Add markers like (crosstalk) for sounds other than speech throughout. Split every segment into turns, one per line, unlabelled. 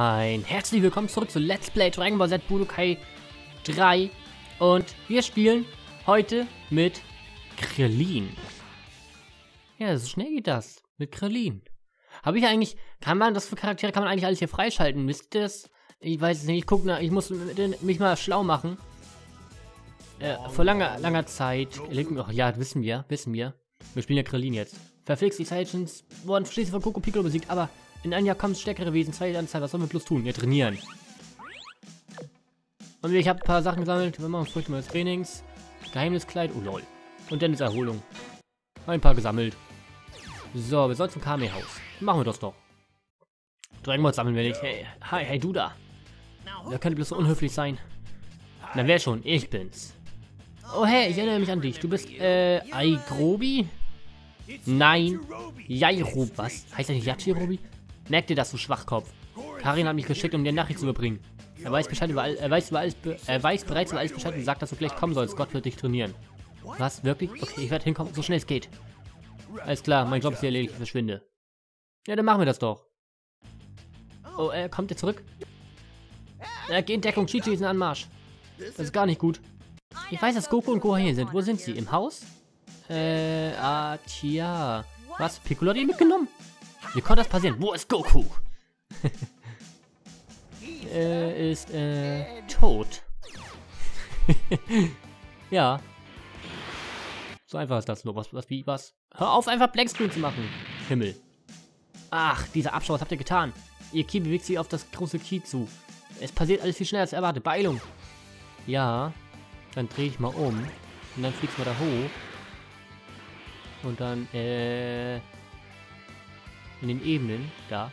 Ein herzlich willkommen zurück zu Let's Play Dragon Ball Z Budokai 3 und wir spielen heute mit Krillin. Ja, so schnell geht das. Mit Krillin. Habe ich eigentlich, kann man, das für Charaktere kann man eigentlich alles hier freischalten, wisst ihr das? Ich weiß es nicht, ich guck nach, ich muss mich mal schlau machen. Äh, vor langer, langer Zeit, oh, ja, wissen wir, wissen wir. Wir spielen ja Krillin jetzt. Verflixt, die Saiyajins wurden schließlich von Coco Piccolo besiegt, aber in einem Jahr kommt stärkere Wesen, zwei Anzahl. Was sollen wir bloß tun? Wir trainieren. Und ich habe ein paar Sachen gesammelt. Wir machen Früchte meines Trainings. Geheimniskleid. Oh lol. Und dann ist Erholung. Ein paar gesammelt. So, wir sollen zum Kame-Haus. Machen wir das doch. Dragon sammeln wir nicht. Hey, hi, hey, du da. Wer könnte bloß so unhöflich sein? Na, wer schon? Ich bin's. Oh, hey, ich erinnere mich an dich. Du bist, äh, Aigrobi? Nein. Jairob, was? Heißt er nicht Yachirobi? Merk dir das, du Schwachkopf. Karin hat mich geschickt, um dir Nachricht zu überbringen. Er weiß Bescheid über all, er weiß über alles, er weiß bereits über alles Bescheid und sagt, dass du gleich kommen sollst. Gott wird dich trainieren. Was? Wirklich? Okay, ich werde hinkommen, so schnell es geht. Alles klar, mein Job ist hier erledigt, ich verschwinde. Ja, dann machen wir das doch. Oh, äh, kommt er zurück? Äh, geh in Deckung, Chichi ist in Anmarsch. Das ist gar nicht gut. Ich weiß, dass Goku und Goha hier sind. Wo sind sie? Im Haus? Äh, ah, tja. Was? Piccolo hat ihn mitgenommen? Wie konnte das passieren? Wo ist Goku? äh, (laughs) ist, äh, tot. (laughs) ja. So einfach ist das nur. Was, was, wie, was? Hör auf, einfach Blackscreen zu machen. Himmel. Ach, dieser Abschau, was habt ihr getan? Ihr Ki bewegt sich auf das große Ki zu. Es passiert alles viel schneller als erwartet. Beeilung. Ja. Dann drehe ich mal um. Und dann fliegst du mal da hoch. Und dann, äh in den Ebenen, da.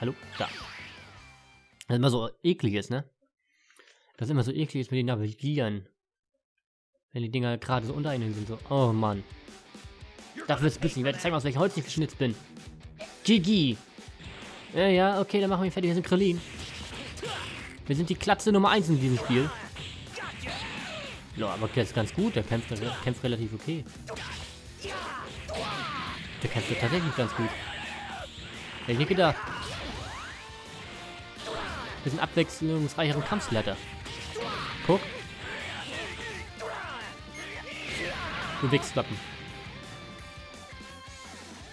Hallo? Da. Das ist immer so eklig ist, ne? Das ist immer so eklig ist mit den Navigieren. Wenn die Dinger gerade so unter einen sind, so. Oh Mann. Dafür ist es bisschen. Ich werde zeigen, aus welchem Holz ich geschnitzt bin. GG. Ja, ja, okay, dann machen wir fertig. Wir sind Krillin. Wir sind die Klatze Nummer 1 in diesem Spiel. Ja, aber der ist ganz gut. Der kämpft, der kämpft relativ okay. Der kämpft tatsächlich ganz gut. Hätte ich nicht gedacht. Wir sind abwechslungsreicheren Kampfsleiter. Guck. Du Wichswappen.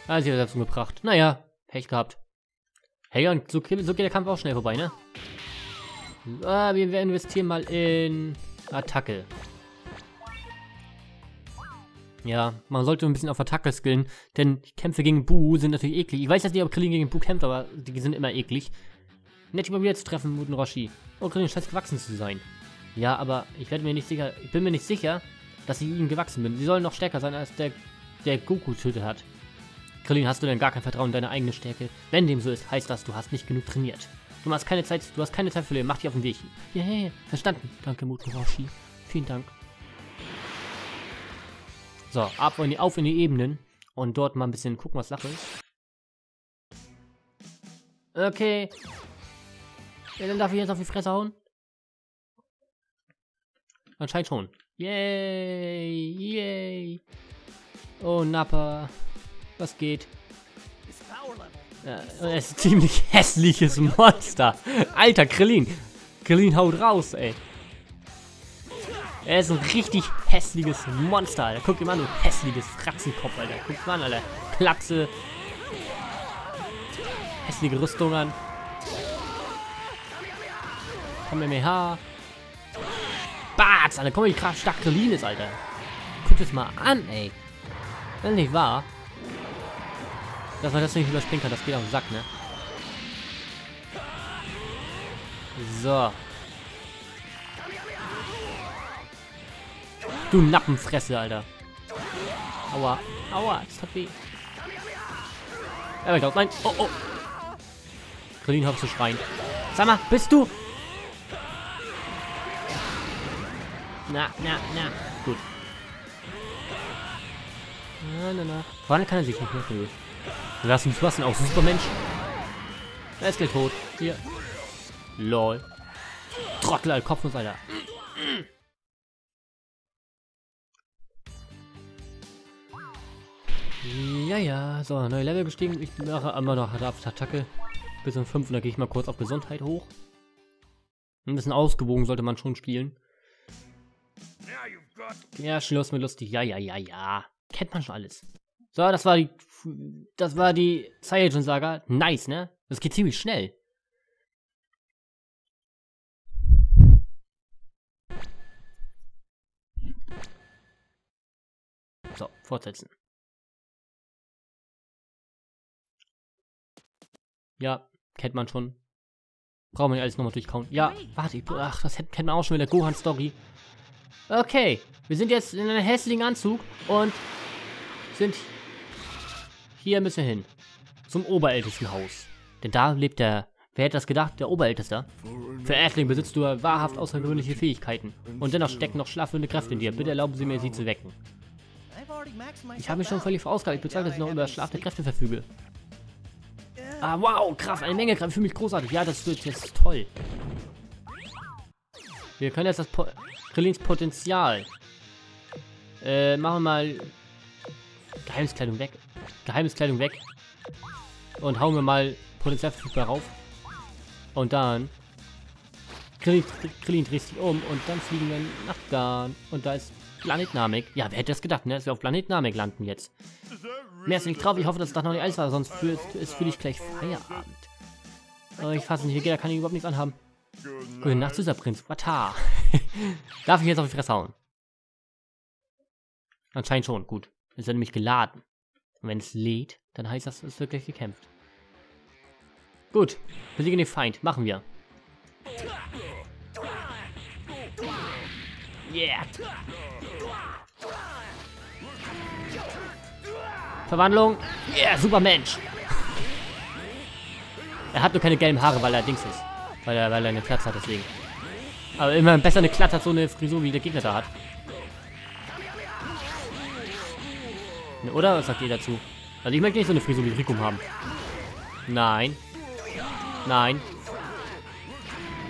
Ah, sie hat dazu gebracht. Naja, Pech gehabt. Hey, und so, so geht der Kampf auch schnell vorbei, ne? Ah, wir investieren mal in Attacke. Ja, man sollte ein bisschen auf Attacke skillen, denn Kämpfe gegen Bu sind natürlich eklig. Ich weiß jetzt nicht, ob Krillin gegen Bu kämpft, aber die sind immer eklig. Nett mal wieder zu treffen, Muten Roshi. Oh, Krillin scheint gewachsen zu sein. Ja, aber ich werde mir nicht sicher, ich bin mir nicht sicher, dass ich ihm gewachsen bin. Sie sollen noch stärker sein, als der, der Goku tötet hat. Krillin, hast du denn gar kein Vertrauen in deine eigene Stärke? Wenn dem so ist, heißt das, du hast nicht genug trainiert. Du hast keine Zeit, du hast keine Zeit für Leben. Mach dich auf den Weg. Ja, yeah, yeah, verstanden. Danke, Muten Roshi. Vielen Dank. So, ab in die, auf in die Ebenen. Und dort mal ein bisschen gucken, was Sache ist. Okay. Ja, dann darf ich jetzt auf die Fresse hauen? Anscheinend schon. Yay! Yay! Oh, Nappa. Was geht? Ja, es ist ein ziemlich (laughs) hässliches Monster. Alter, Krillin. Krillin haut raus, ey. Er ist ein richtig hässliches Monster, Alter. Guck mal an, du hässliches Fratzenkopf, Alter. Guck mal an, Alter. Klapse. Hässliche Rüstung an. Komm, MH. Bats, Alter. Mal, wie krass stark Krillin ist, Alter. Guck das mal an, ey. Das ist nicht wahr. Dass man das nicht überspringen kann, das geht auf den Sack, ne? So. Du Nappenfresse, Alter. Aua. Aua, das hat weh. Ja, ich nein. Oh, oh. Krillin hört zu schreien. Sag mal, bist du? Na, na, na. Gut. Na, na, na. Wann kann er sich nicht mehr fühlen? Lass uns was denn auch Supermensch? Er ist gleich tot. Hier. Lol. Trottel, Alter. Kopfnuss, Alter. Ja, ja. So, neue Level gestiegen. Ich mache immer noch auf Attacke. Bis um 5 und dann gehe ich mal kurz auf Gesundheit hoch. Ein bisschen ausgewogen sollte man schon spielen. Ja, Schluss mit lustig. Ja, ja, ja, ja. Kennt man schon alles. So, das war die. Das war die Cyanogen-Saga. Nice, ne? Das geht ziemlich schnell. So, fortsetzen. Ja, kennt man schon. Brauchen wir nicht alles nochmal durchkauen. Ja, warte, ach, das kennt man auch schon mit der Gohan-Story. Okay, wir sind jetzt in einem hässlichen Anzug und sind hier müssen wir hin. Zum Oberältestenhaus. Denn da lebt der, wer hätte das gedacht, der Oberälteste. Für Athling besitzt du wahrhaft außergewöhnliche Fähigkeiten. Und dennoch stecken noch schlafende Kräfte in dir. Bitte erlauben Sie mir, sie zu wecken. Ich habe mich schon völlig verausgabt. Ich bezweifle, dass ich noch über schlafende Kräfte verfüge. Ah, wow, Kraft, eine Menge Kraft. Ich fühle mich großartig. Ja, das wird jetzt toll. Wir können jetzt das po Krillins Potenzial. Äh, machen wir mal Geheimniskleidung weg. Geheimniskleidung weg. Und hauen wir mal Potenzial verfügbar rauf. Und dann Krillin, dreht sich um und dann fliegen wir nach Garn. Und da ist Planet Namek. Ja, wer hätte das gedacht, ne? Dass wir auf Planet Namek landen jetzt. Mehr ist nicht drauf. Ich hoffe, dass das noch nicht alles war, sonst fühlt es für dich gleich Feierabend. Oh, ich fasse nicht, da kann ich überhaupt nichts anhaben. Gute Nacht, süßer Prinz. Wata. (laughs) Darf ich jetzt auf die Fresse hauen? Anscheinend schon, gut. Es ist ja nämlich geladen. Und wenn es lädt, dann heißt das, es wird gleich gekämpft. Gut, besiegen den Feind. Machen wir. Yeah. Verwandlung. Yeah, super Mensch. er hat nur keine gelben Haare, weil er Dings ist. Weil er, weil er eine Platz hat, deswegen. Aber immer besser eine Klatt hat so eine Frisur, wie der Gegner da hat. Oder? Was sagt ihr dazu? Also ich möchte nicht so eine Frisur wie Rikum haben. Nein. Nein.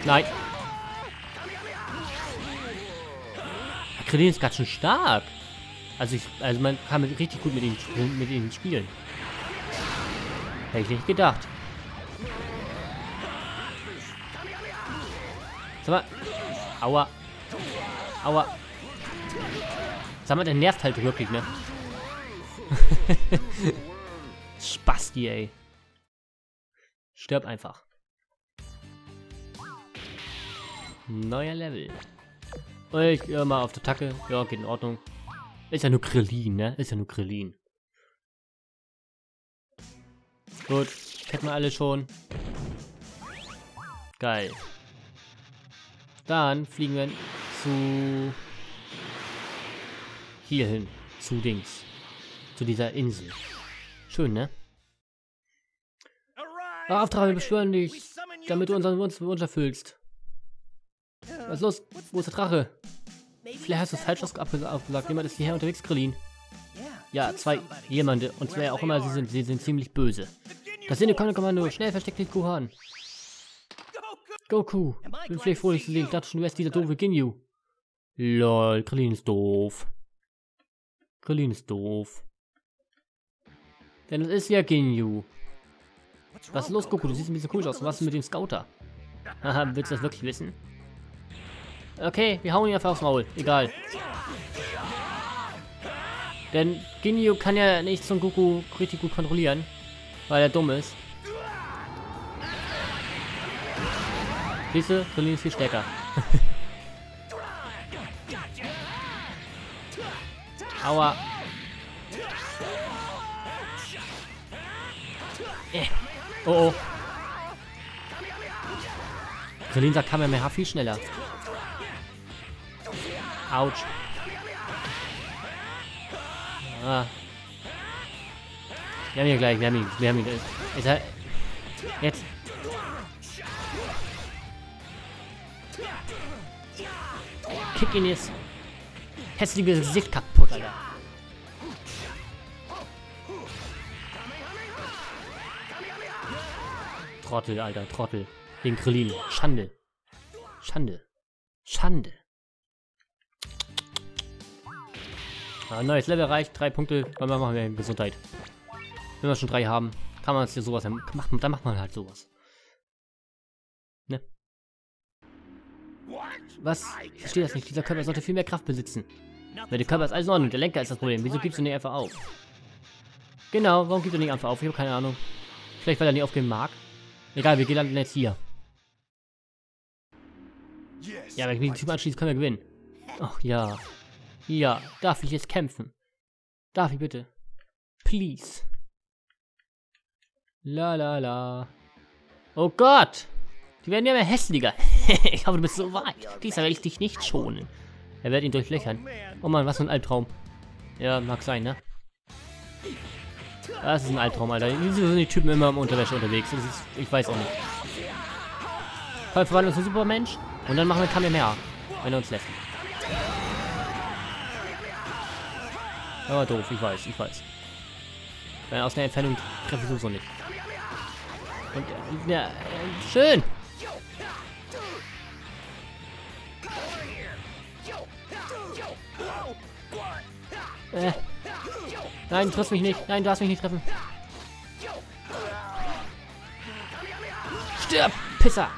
Nein. Krillin ist ganz schön stark. Also ich, also man kann richtig gut mit ihm, mit ihm spielen. Hätte ich nicht gedacht. Sag mal. Aua. Aua. Sag mal, der nervt halt wirklich, ne? (laughs) Spasti, ey. Stirb einfach. Neuer Level. Ich gehe mal auf der Tacke. Ja, geht in Ordnung. Ist ja nur Krillin, ne? Ist ja nur Krillin. Gut, kennen wir alle schon. Geil. Dann fliegen wir zu... Hier hin. Zu Dings. Zu dieser Insel. Schön, ne? Auftrag, wir beschwören dich, damit du unseren Wunsch, Wunsch erfüllst. Was ist los? Wo ist der Drache? Vielleicht hast du es falsch aufgesagt. Jemand ist hierher unterwegs, Krillin. Ja, zwei jemande. Und wer auch immer sie sind, sie sind ziemlich böse. Das Sinne-Kommando, schnell versteckt dich Kuhan. Goku, bin vielleicht froh, dich zu sehen. Ich dachte schon, du wärst dieser doofe Ginyu. Lol, Krillin ist doof. Krillin ist doof. Denn es ist ja Ginyu. Was ist los, Goku? Du siehst ein bisschen komisch aus. Was ist mit dem Scouter? Haha, willst du das wirklich wissen? Okay, wir hauen ihn einfach aufs Maul. Egal. Denn Ginyu kann ja nicht Son Goku richtig gut kontrollieren, weil er dumm ist. Siehst du, Krillin ist viel stärker. (laughs) Aua. Äh. Oh oh. Krillin sagt Kamehameha viel schneller. Autsch. Ah. Wir haben ihn gleich, wir haben ihn, wir haben ihn. Ist er. Jetzt. Kick ihn jetzt. Hässliche Gesicht kaputt, Alter. Trottel, Alter, Trottel. Den Krillin. Schande. Schande. Schande. Ah, neues Level erreicht, drei Punkte, dann machen wir Gesundheit. Wenn wir schon drei haben, kann man es hier sowas, macht, dann macht man halt sowas. Ne? Was? Ich verstehe das nicht. Dieser Körper sollte viel mehr Kraft besitzen. Weil der Körper ist alles in Ordnung. Der Lenker ist das Problem. Wieso gibst du nicht einfach auf? Genau, warum gibst du nicht einfach auf? Ich habe keine Ahnung. Vielleicht, weil er nicht aufgeben mag. Egal, wir landen jetzt hier. Ja, wenn ich mich den Typ anschließe, können wir gewinnen. Ach ja. Ja, darf ich jetzt kämpfen? Darf ich bitte? Please. La la la. Oh Gott! Die werden ja immer hässlicher. (laughs) ich hoffe, du bist so weit. Dieser werde ich dich nicht schonen. Er wird ihn durchlöchern. Oh Mann, was für ein Albtraum. Ja, mag sein, ne? Das ist ein Albtraum, Alter. Wieso sind die Typen immer im Unterwäsche unterwegs? Ist, ich weiß auch nicht. Voll verwandeln uns ein Supermensch und dann machen wir Kamehameha, wenn er uns lässt. Oh, doof, ich weiß, ich weiß. Weil aus der Entfernung treffe ich sowieso nicht. Und, ja, schön. Äh. Nein, du triffst mich nicht. Nein, du darfst mich nicht treffen. Stirb, Pisser.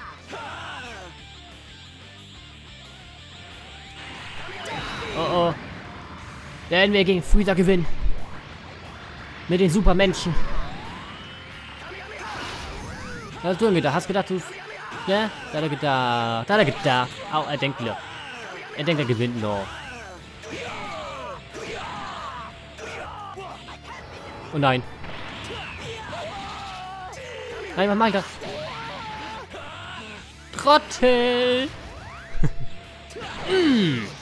Oh oh. Werden wir gegen Freezer gewinnen. Mit den Supermenschen. Was hast du denn gedacht? Hast gedacht, du... Ja? Da hat er gedacht. Da hat er gedacht. Au, er denkt wieder. Er denkt, er gewinnt noch. Oh nein. Nein, was mach ich da? Trottel! mm. (laughs)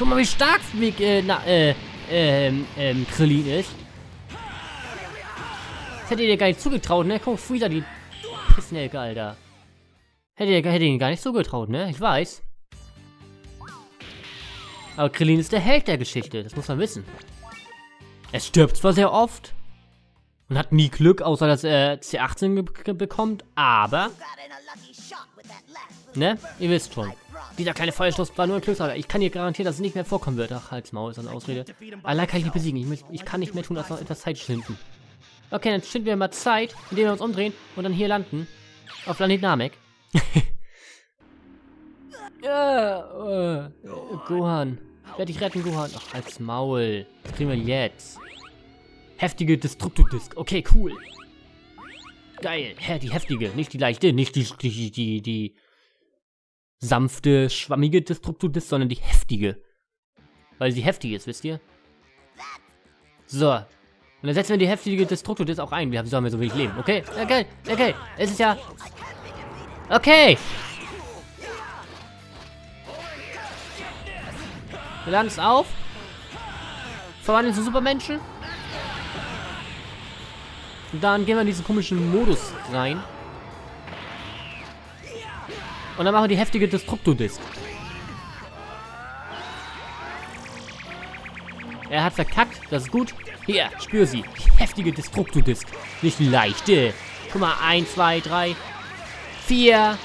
Guck mal, wie stark wie, äh, na, äh, ähm, ähm, Krillin ist. Das hätte ihr gar nicht zugetraut, ne? Guck, Freezer, die Pissnelke, Alter. Hätte ihr, hätte ihn gar nicht zugetraut, ne? Ich weiß. Aber Krillin ist der Held der Geschichte, das muss man wissen. Es stirbt zwar sehr oft und hat nie Glück, außer dass er C18 bekommt, aber... Ne? Ihr wisst schon. Dieser kleine Feuerstoß war nur ein Glücksager. Ich kann dir garantieren, dass es nicht mehr vorkommen wird. Ach, Halsmaul ist eine Ausrede. Allein kann ich nicht besiegen. Ich, ich kann nicht mehr tun, als noch etwas Zeit schinden. Okay, dann schinden wir mal Zeit, indem wir uns umdrehen und dann hier landen. Auf Planet Namek. (laughs) ja, äh, Gohan. Ich werde dich retten, Gohan. Ach, als Maul. Was kriegen wir jetzt? Heftige Destructo-Disc. Okay, cool. Geil. Hä, die heftige. Nicht die leichte, nicht die, die, die, die sanfte, schwammige Destructo-Disc, sondern die heftige. Weil sie heftig ist, wisst ihr? So. Und dann setzen wir die heftige Destructo-Disc auch ein. Wieso haben wir so wenig Leben? Okay, okay, okay. Es ist ja... Okay. Wir laden es auf. Verwandeln zu Supermenschen. Dann gehen wir in diesen komischen Modus rein. Und dann machen wir die heftige Destructo-Disc. Er hat verkackt, das ist gut. Hier, spür sie. Die heftige Destructo-Disc. Nicht leichte. Guck mal, 1, 2, 3, 4.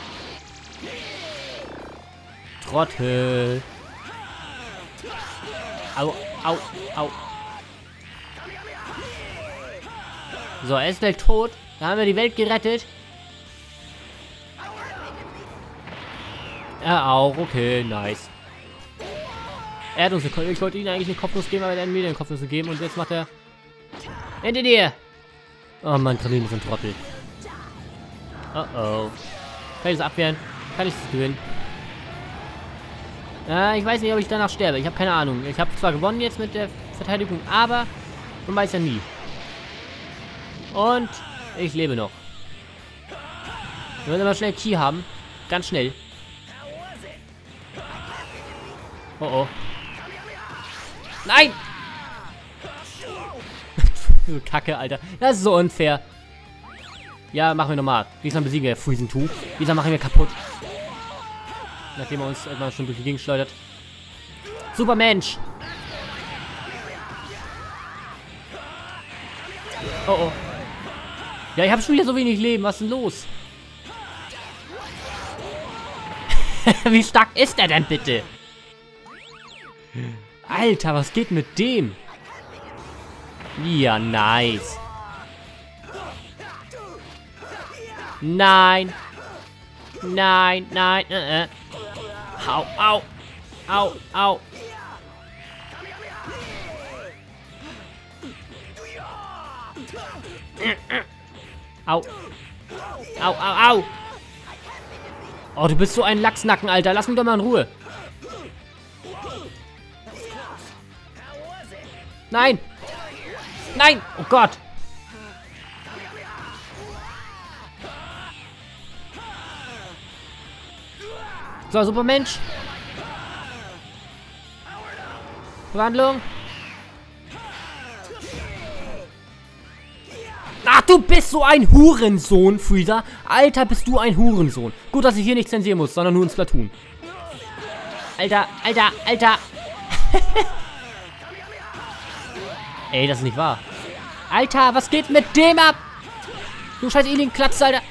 Trottel. Au, au, au. So, er ist gleich tot. Da haben wir die Welt gerettet. Er auch. Okay, nice. Er hat uns eine Ich wollte ihm eigentlich eine Kopfnuss geben, aber er hat mir eine Kopfnuss gegeben. Und jetzt macht er... Ende dir! Oh Mann, Krillin ist ein Trottel. Oh oh. Kann ich das abwehren? Kann ich das gewinnen? Äh, ich weiß nicht, ob ich danach sterbe. Ich habe keine Ahnung. Ich habe zwar gewonnen jetzt mit der Verteidigung, aber man weiß ja nie. Und ich lebe noch. Wir müssen aber schnell Key haben. Ganz schnell. Oh oh. Nein! (laughs) so Kacke, Alter. Das ist so unfair. Ja, machen wir nochmal. Diesmal besiegen wir Freezing 2. Diesmal machen wir kaputt. Nachdem er uns etwas schon durch die Gegend schleudert. Super Mensch! Oh oh. Ja, ich habe schon wieder so wenig Leben. Was ist denn los? (laughs) Wie stark ist er denn bitte? Alter, was geht mit dem? Ja, nice. Nein. Nein, nein, äh, äh. Au, au. Au, au. Au. Au, au, au. Oh, du bist so ein Lachsnacken, Alter. Lass mich doch mal in Ruhe. Nein. Nein. Oh Gott. So, Supermensch. Verwandlung. Ach, du bist so ein Hurensohn, Freezer. Alter, bist du ein Hurensohn. Gut, dass ich hier nicht zensieren muss, sondern nur ins Platoon. Alter, Alter, Alter. (laughs) Ey, das ist nicht wahr. Alter, was geht mit dem ab? Du scheiß Alien-Klatz, Alter.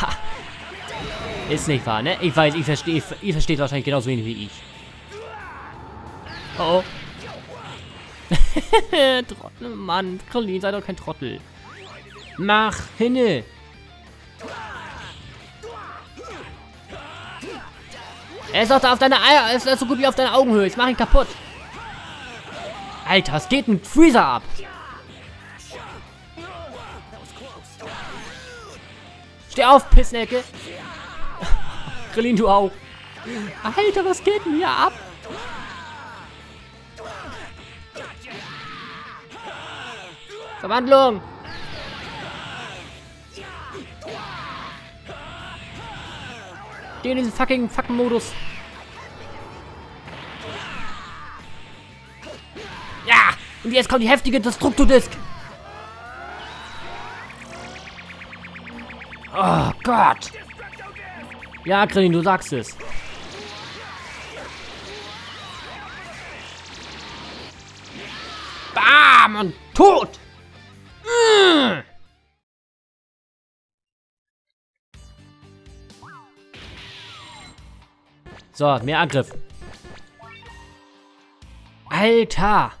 Ha. Ist nicht wahr, ne? Ich weiß, ich verstehe, ihr versteht wahrscheinlich genauso wenig wie ich. Oh oh. (laughs) Trottel, Mann. Colin, sei doch kein Trottel. Mach hinne. Er ist doch da auf deine Eier. Er ist so gut wie auf deine Augenhöhe. Ich mach ihn kaputt. Alter, es geht ein Freezer ab. Steh auf, Pissnecke. (laughs) Grillin, du auch. Alter, was geht denn hier ab? Verwandlung! Geh in diesen fucking fucking Modus. Ja! Und jetzt kommt die heftige Destructo-Disc. Oh Gott! Ja, Krillin, du sagst es. Bam! Und tot! So, mehr Angriff. Alter!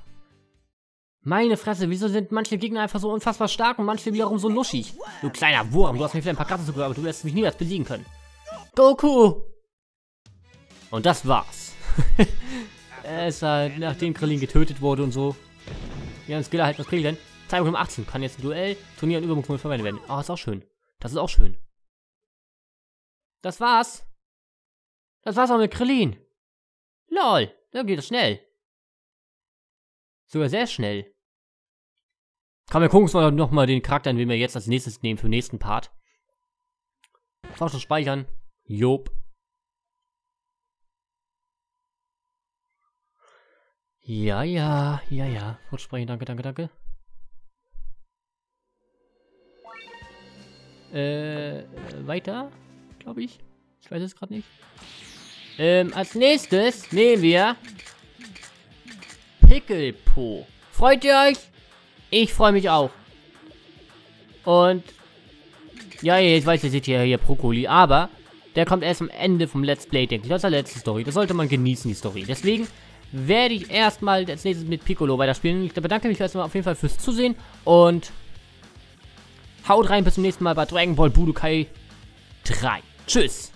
Meine Fresse, wieso sind manche Gegner einfach so unfassbar stark und manche wiederum so luschig? Du kleiner Wurm, du hast mir vielleicht ein paar Karten zugehört, aber du wirst mich niemals besiegen können. Goku! Und das war's. (laughs) es halt, nachdem Krillin getötet wurde und so. Ja, ein Skiller halt, was krieg ich denn? Um 18 kann jetzt ein Duell, Turnier und Übungsmodus verwendet werden. Oh, ist auch schön. Das ist auch schön. Das war's. Das war's auch mit Krillin. Lol, da geht es schnell. Sogar sehr schnell. Komm, wir gucken uns mal noch mal den Charakter an, den wir jetzt als nächstes nehmen für den nächsten Part. Forschung speichern. Job. Ja, ja, ja, ja. Fortspeichern, danke, danke, danke. Äh, weiter, glaube ich. Ich weiß es gerade nicht. Ähm, als nächstes nehmen wir Pickelpo. Freut ihr euch? Ich freue mich auch. Und ja, jetzt weiß ihr, seht ihr hier Brokkoli, aber der kommt erst am Ende vom Let's Play, denke ich. Das ist die letzte Story. Das sollte man genießen, die Story. Deswegen werde ich erstmal als nächstes mit Piccolo weiterspielen. Ich bedanke mich erstmal auf jeden Fall fürs Zusehen und haut rein bis zum nächsten Mal bei Dragon Ball Budokai 3. Tschüss.